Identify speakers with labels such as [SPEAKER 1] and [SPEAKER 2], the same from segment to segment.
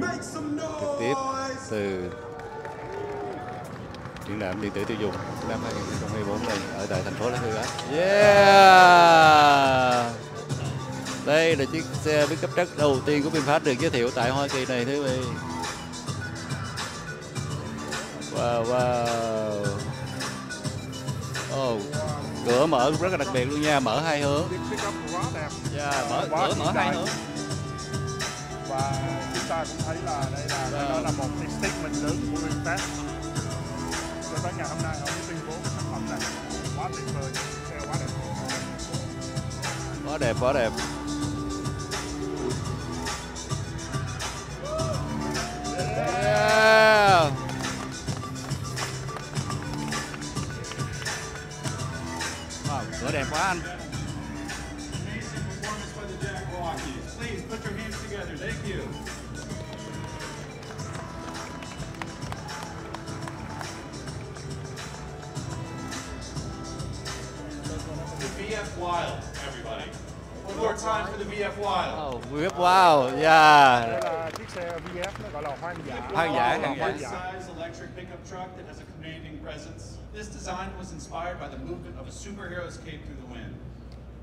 [SPEAKER 1] mình trực tiếp từ triển lãm điện tử tiêu dùng năm 2024 này ở tại thành phố Las Vegas. Yeah! Đây là chiếc xe biết cấp đất đầu tiên của VinFast được giới thiệu tại Hoa Kỳ này thưa quý vị. Wow wow. Oh, cửa mở rất là đặc biệt luôn nha, mở hai hướng. Yeah, mở cửa mở hai hướng.
[SPEAKER 2] và ta cũng thấy là đây là đây đó là một cái statement lớn của VinFast cho tới ngày hôm nay họ mới tuyên bố cái sản phẩm này quá tuyệt vời xe quá đẹp
[SPEAKER 1] Quá đẹp, quá đẹp. Yeah. Wow, cửa đẹp quá anh.
[SPEAKER 3] You. The VF Wild, everybody. One more time for the VF Wild.
[SPEAKER 1] Oh, whip wow, yeah.
[SPEAKER 2] đây là chiếc xe VF nó gọi là hoang dã
[SPEAKER 1] Hoang dã,
[SPEAKER 3] Wild,
[SPEAKER 1] hoang dã.
[SPEAKER 3] mid-size electric pickup truck that has a commanding presence. This design was inspired by the movement of a superhero's cape through the wind.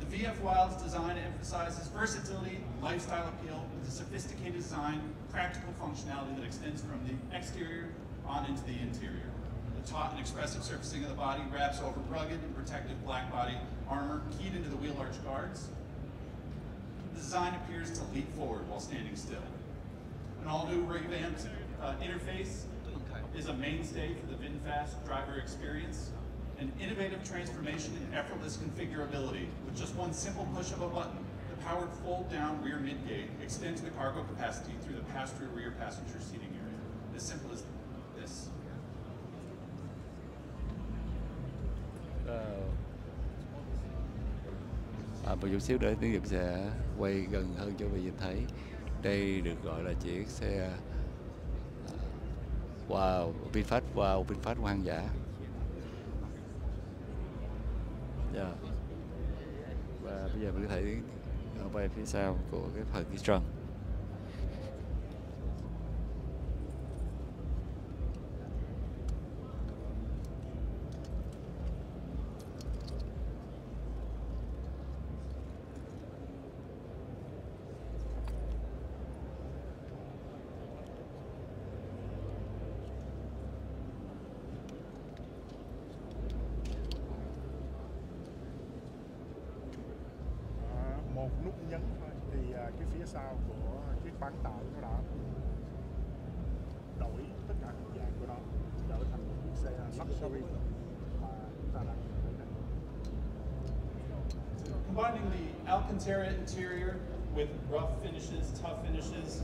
[SPEAKER 3] The VF Wild's design emphasizes versatility, lifestyle appeal, with a sophisticated design, practical functionality that extends from the exterior on into the interior. The taut and expressive surfacing of the body wraps over rugged and protective black body armor keyed into the wheel arch guards. The design appears to leap forward while standing still. An all-new revamped uh, interface is a mainstay for the VinFast driver experience. An innovative transformation in effortless configurability with just one simple push of a button. The powered fold-down rear midgate extends the cargo capacity through the pass-through rear passenger seating area. As simple as this.
[SPEAKER 1] À, một chút xíu nữa tiếng Dũng sẽ quay gần hơn cho quý vị thấy đây được gọi là chiếc xe wow VinFast wow VinFast hoang dã Dạ. và bây giờ mình có thể ở quay phía sau của cái phần cái trần
[SPEAKER 2] của chiếc tải nó đã đổi tất cả hình dạng của nó trở thành một chiếc xe luxury mà chúng ta đang.
[SPEAKER 3] Combining the Alcantara interior with rough finishes, tough finishes,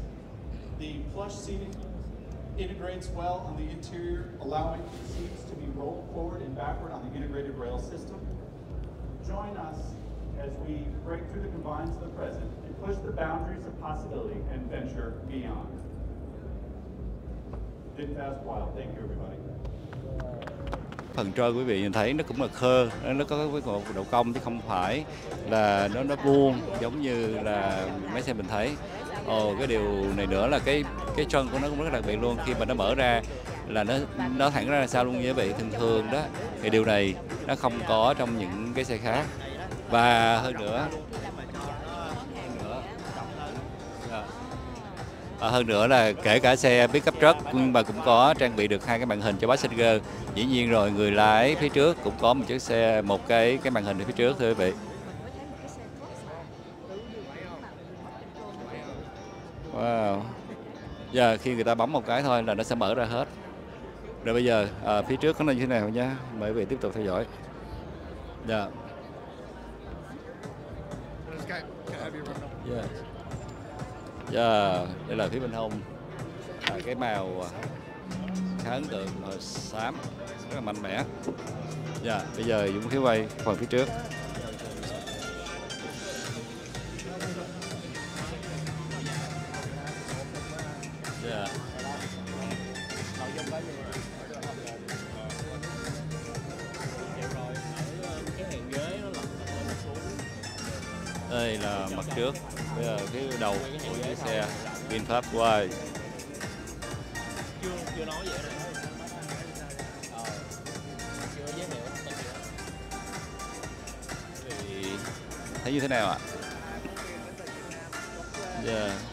[SPEAKER 3] the plush seating integrates well on the interior, allowing the seats to be rolled forward and backward on the integrated rail system. Join us as we break through the confines of the present and push the boundaries of possibility and venture beyond. VinFast Wild. Thank you, everybody.
[SPEAKER 1] phần trơn quý vị nhìn thấy nó cũng là khơ nó có cái một độ cong chứ không phải là nó nó buông giống như là mấy xe mình thấy ồ cái điều này nữa là cái cái chân của nó cũng rất đặc biệt luôn khi mà nó mở ra là nó nó thẳng ra là sao luôn như vậy thường thường đó thì điều này nó không có trong những cái xe khác và hơn nữa. À, hơn nữa là kể cả xe pickup truck nhưng mà cũng có trang bị được hai cái màn hình cho passenger. Dĩ nhiên rồi người lái phía trước cũng có một chiếc xe một cái cái màn hình ở phía trước thưa quý vị. Wow. Giờ khi người ta bấm một cái thôi là nó sẽ mở ra hết. Rồi bây giờ à, phía trước nó như thế nào nhá? Mời quý vị tiếp tục theo dõi. Dạ. yeah. Yeah, đây là phía bên hông. À, cái màu à, khá ấn tượng màu xám rất là mạnh mẽ. Dạ bây giờ dũng thiếu quay phần phía trước. Trước. Bây giờ cái đầu của chiếc xe VinFast Wild
[SPEAKER 4] chưa chưa nói vậy này ờ.
[SPEAKER 1] Thấy như thế nào ạ? Dạ.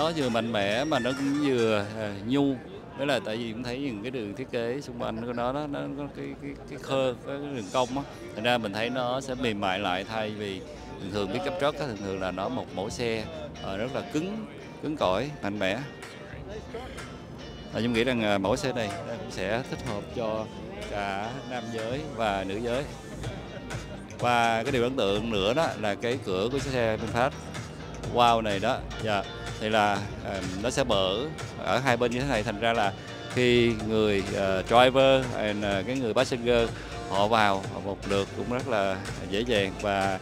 [SPEAKER 1] Nó vừa mạnh mẽ mà nó cũng vừa à, nhu. Đó là tại vì cũng thấy những cái đường thiết kế xung quanh của nó nó, nó có cái cái cái khơ cái đường cong á. Thành ra mình thấy nó sẽ mềm mại lại thay vì thường thường cái cấp trót á thường thường là nó một mẫu xe ờ, rất là cứng cứng cỏi mạnh mẽ. Và chúng nghĩ rằng à, mẫu xe này cũng sẽ thích hợp cho cả nam giới và nữ giới. Và cái điều ấn tượng nữa đó là cái cửa của chiếc xe VinFast. Wow này đó dạ thì là ờ, nó sẽ mở ở hai bên như thế này. Thành ra là khi người uh, driver and uh, cái người passenger họ vào một lượt cũng rất là dễ dàng và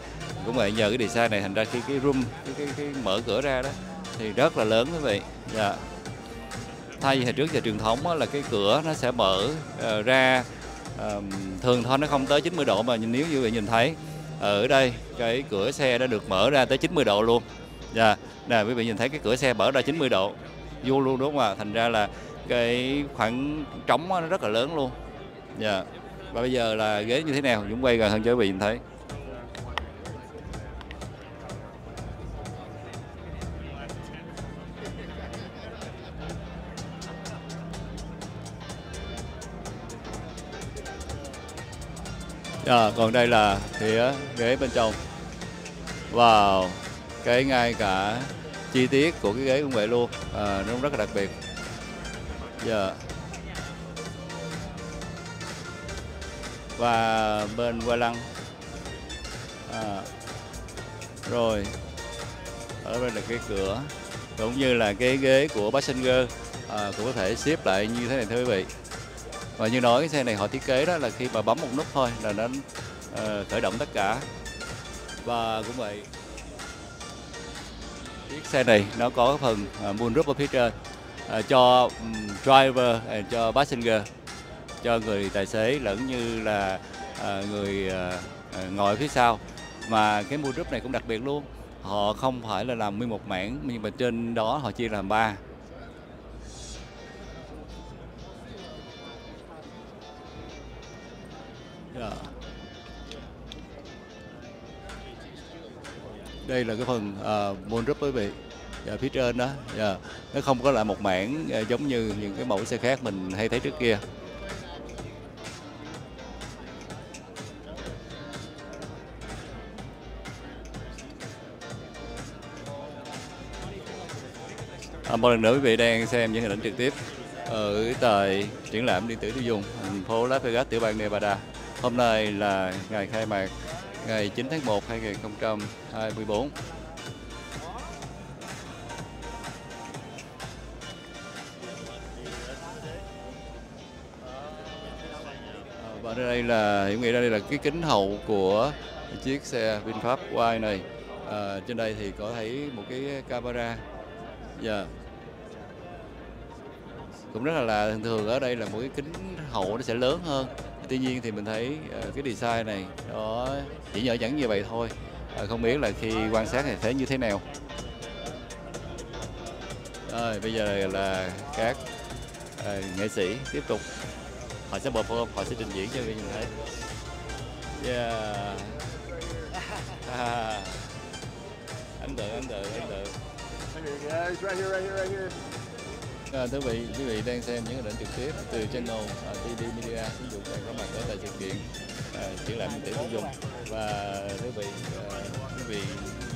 [SPEAKER 1] cũng vậy nhờ cái design này thành ra khi cái room cái, cái, cái mở cửa ra đó thì rất là lớn quý vị. Dạ. Thay vì hồi trước giờ truyền thống là cái cửa nó sẽ mở uh, ra um, thường thôi nó không tới 90 độ mà nếu như vậy nhìn thấy ở đây cái cửa xe đã được mở ra tới 90 độ luôn dạ. Nè quý vị nhìn thấy cái cửa xe mở ra 90 độ. Vô luôn đúng không ạ? Thành ra là cái khoảng trống nó rất là lớn luôn. Dạ. Và bây giờ là ghế như thế nào? Dũng quay gần hơn cho quý vị nhìn thấy. Dạ, còn đây là phía ghế bên trong. Wow, cái ngay cả chi tiết của cái ghế cũng vậy luôn, à, nó cũng rất là đặc biệt. Dạ. Và bên qua lăng. À, rồi, ở bên là cái cửa, cũng như là cái ghế của passenger. À, cũng có thể xếp lại như thế này thưa quý vị. Và như nói cái xe này họ thiết kế đó là khi mà bấm một nút thôi là nó uh, khởi động tất cả. Và cũng vậy chiếc xe này nó có phần à, moonroof ở phía trên à, cho driver à, cho passenger, cho người tài xế lẫn như là người ngồi phía sau. Mà cái moonroof này cũng đặc biệt luôn, họ không phải là làm nguyên một mảng, nhưng mà trên đó họ chia làm ba. Đây là cái phần ờ, uh, moonroof quý vị. Dạ, phía trên đó, dạ. nó không có lại một mảng ờ, giống như những cái mẫu xe khác mình hay thấy trước kia. À, một lần nữa quý vị đang xem những hình ảnh trực tiếp ở tại triển lãm điện tử tiêu dùng thành phố Las Vegas, tiểu bang Nevada. Hôm nay là ngày khai mạc ngày 9 tháng 1 2024. À, và đây là Hiểm nghĩ đây là cái kính hậu của chiếc xe VinFast Y này. À, trên đây thì có thấy một cái camera. Dạ cũng rất là là thường thường ở đây là một cái kính hậu nó sẽ lớn hơn tuy nhiên thì mình thấy ờ, cái design này nó chỉ nhỏ nhắn như vậy thôi. Ờ, không biết là khi quan sát thì thấy như thế nào? Rồi bây giờ là các ờ, nghệ sĩ tiếp tục. Họ sẽ perform họ sẽ trình diễn cho mình nhìn thấy. Yeah. À. ấn tượng ấn tượng ấn tượng
[SPEAKER 2] right here, right here, right here.
[SPEAKER 1] À, thưa quý vị, quý vị đang xem những hình ảnh trực tiếp từ channel ờ, à, TD Media ứng dụng đang có mặt ở tại sự kiện à, triển lãm điện tử tiêu dùng và thưa quý vị, à, quý vị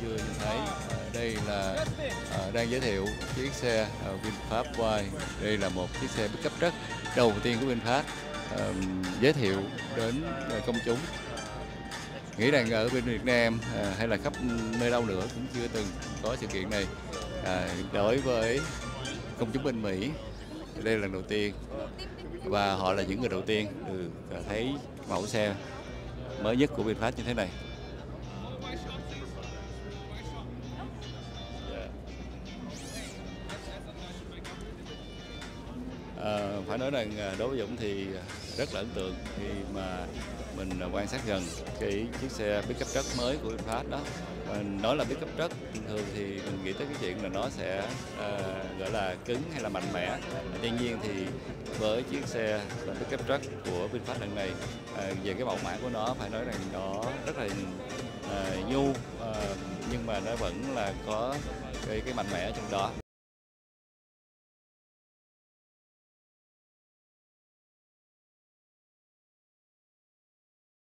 [SPEAKER 1] vừa nhìn thấy à, đây là à, đang giới thiệu chiếc xe à, VinFast Y. Đây là một chiếc xe cấp rất đầu tiên của VinFast à, giới thiệu đến công chúng. Nghĩ rằng ở bên Việt Nam à, hay là khắp nơi đâu nữa cũng chưa từng có sự kiện này. À, đối với công chúng bên Mỹ đây là lần đầu tiên và họ là những người đầu tiên được à, thấy mẫu xe mới nhất của VinFast như thế này. Dạ. À, phải nói rằng à, đối với Dũng thì rất là ấn tượng khi mà mình à, quan sát gần cái chiếc xe pickup truck mới của VinFast đó. Mình nói là cấp truck thường thì mình nghĩ tới cái chuyện là nó sẽ uh, gọi là cứng hay là mạnh mẽ. Tuy nhiên thì với chiếc xe là cấp truck của VinFast lần này uh, về cái mẫu mã của nó phải nói rằng nó rất là uh, nhu uh, nhưng mà nó vẫn là có cái cái mạnh mẽ ở trong đó